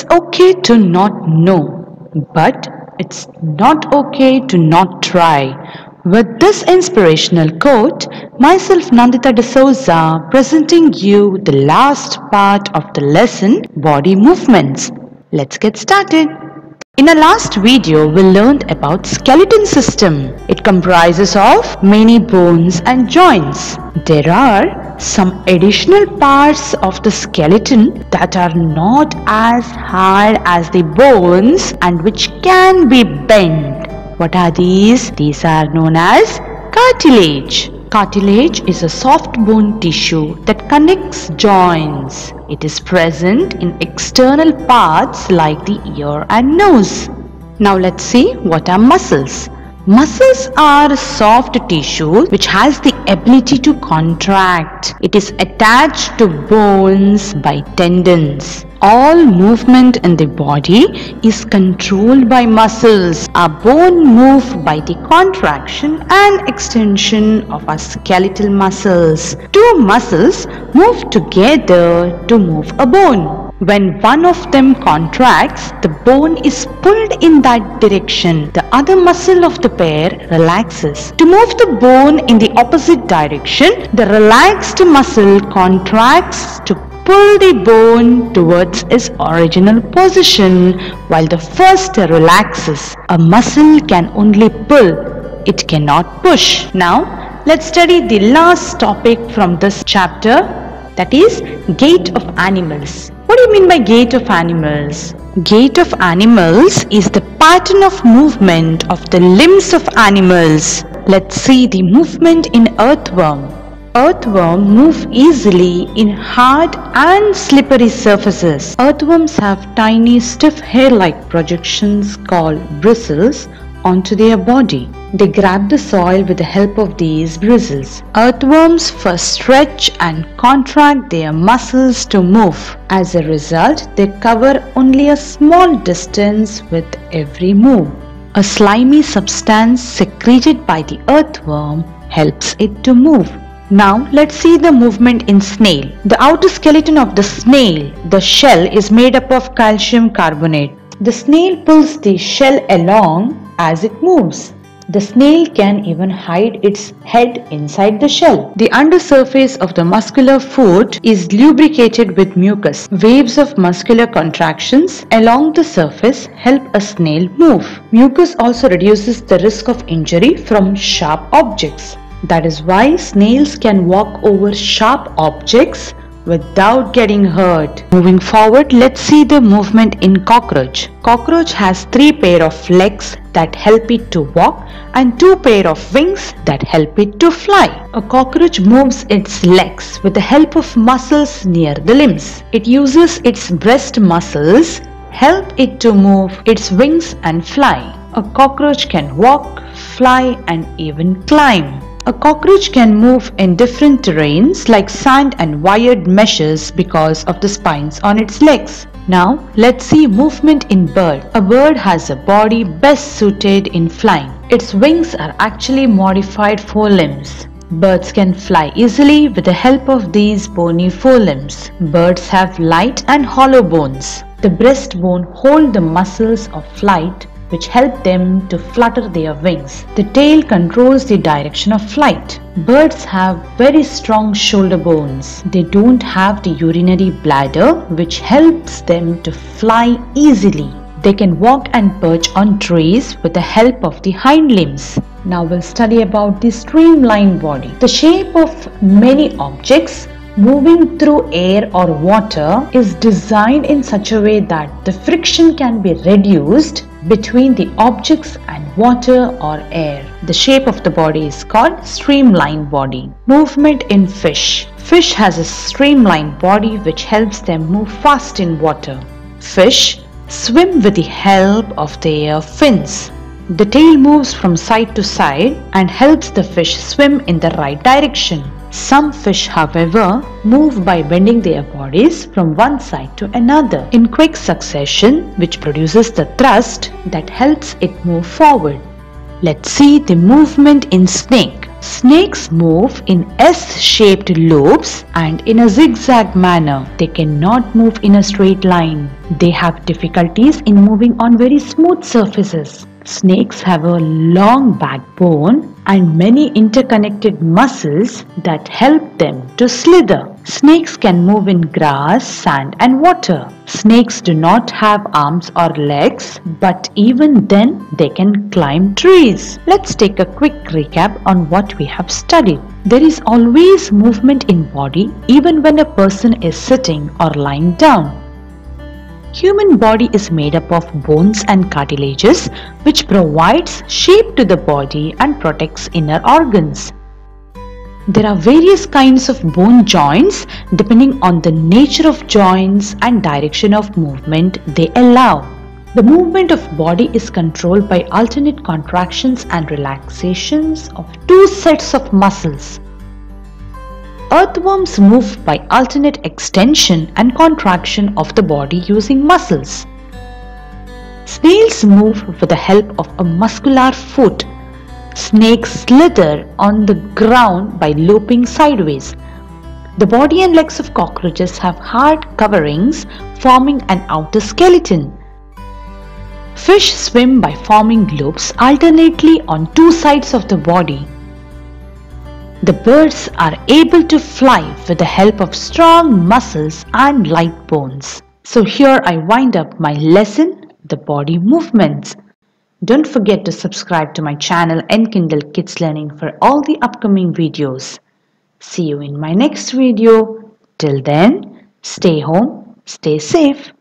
It's okay to not know, but it's not okay to not try. With this inspirational quote, myself Nandita D'Souza presenting you the last part of the lesson Body Movements. Let's get started. In our last video, we learned about skeleton system. It comprises of many bones and joints. There are some additional parts of the skeleton that are not as hard as the bones and which can be bent. What are these? These are known as cartilage. Cartilage is a soft bone tissue that connects joints. It is present in external parts like the ear and nose. Now let's see what are muscles. Muscles are soft tissue which has the ability to contract. It is attached to bones by tendons. All movement in the body is controlled by muscles. Our bone move by the contraction and extension of our skeletal muscles. Two muscles move together to move a bone. When one of them contracts, the bone is pulled in that direction. The other muscle of the pair relaxes. To move the bone in the opposite direction, the relaxed muscle contracts to pull the bone towards its original position while the first relaxes. A muscle can only pull, it cannot push. Now, let's study the last topic from this chapter that is gait of animals. What do you mean by gait of animals? Gait of animals is the pattern of movement of the limbs of animals. Let's see the movement in earthworm. Earthworm move easily in hard and slippery surfaces. Earthworms have tiny stiff hair-like projections called bristles onto their body. They grab the soil with the help of these bristles. Earthworms first stretch and contract their muscles to move. As a result, they cover only a small distance with every move. A slimy substance secreted by the earthworm helps it to move. Now let's see the movement in snail. The outer skeleton of the snail, the shell is made up of calcium carbonate. The snail pulls the shell along as it moves. The snail can even hide its head inside the shell. The undersurface of the muscular foot is lubricated with mucus. Waves of muscular contractions along the surface help a snail move. Mucus also reduces the risk of injury from sharp objects. That is why snails can walk over sharp objects without getting hurt. Moving forward, let's see the movement in cockroach. Cockroach has three pair of legs that help it to walk and two pair of wings that help it to fly. A cockroach moves its legs with the help of muscles near the limbs. It uses its breast muscles help it to move its wings and fly. A cockroach can walk, fly and even climb. A cockroach can move in different terrains like sand and wired meshes because of the spines on its legs. Now let's see movement in bird. A bird has a body best suited in flying. Its wings are actually modified forelimbs. Birds can fly easily with the help of these bony forelimbs. Birds have light and hollow bones. The breastbone hold the muscles of flight which help them to flutter their wings. The tail controls the direction of flight. Birds have very strong shoulder bones. They don't have the urinary bladder which helps them to fly easily. They can walk and perch on trees with the help of the hind limbs. Now we'll study about the streamlined body. The shape of many objects moving through air or water is designed in such a way that the friction can be reduced between the objects and water or air. The shape of the body is called streamlined body. Movement in fish. Fish has a streamlined body which helps them move fast in water. Fish swim with the help of their fins. The tail moves from side to side and helps the fish swim in the right direction. Some fish, however, move by bending their bodies from one side to another in quick succession, which produces the thrust that helps it move forward. Let's see the movement in snake. Snakes move in S-shaped loops and in a zigzag manner. They cannot move in a straight line. They have difficulties in moving on very smooth surfaces. Snakes have a long backbone and many interconnected muscles that help them to slither. Snakes can move in grass, sand and water. Snakes do not have arms or legs, but even then they can climb trees. Let's take a quick recap on what we have studied. There is always movement in body even when a person is sitting or lying down. Human body is made up of bones and cartilages which provides shape to the body and protects inner organs. There are various kinds of bone joints depending on the nature of joints and direction of movement they allow. The movement of body is controlled by alternate contractions and relaxations of two sets of muscles Earthworms move by alternate extension and contraction of the body using muscles. Snails move with the help of a muscular foot. Snakes slither on the ground by loping sideways. The body and legs of cockroaches have hard coverings forming an outer skeleton. Fish swim by forming loops alternately on two sides of the body. The birds are able to fly with the help of strong muscles and light bones. So here I wind up my lesson, the body movements. Don't forget to subscribe to my channel Enkindle Kids Learning for all the upcoming videos. See you in my next video. Till then, stay home, stay safe.